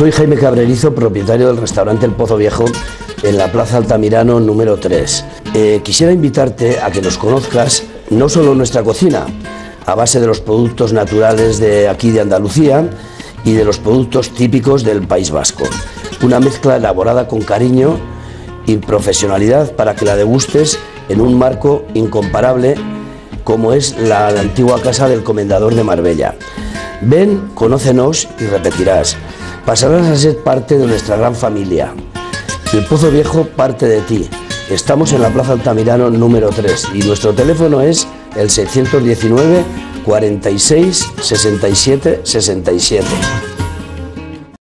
Soy Jaime Cabrerizo, propietario del restaurante El Pozo Viejo en la Plaza Altamirano número 3. Eh, quisiera invitarte a que nos conozcas no solo nuestra cocina, a base de los productos naturales de aquí de Andalucía y de los productos típicos del País Vasco. Una mezcla elaborada con cariño y profesionalidad para que la degustes en un marco incomparable como es la antigua casa del comendador de Marbella. Ven, conócenos y repetirás. Pasarás a ser parte de nuestra gran familia. El Pozo Viejo parte de ti. Estamos en la Plaza Altamirano número 3 y nuestro teléfono es el 619 46 67 67.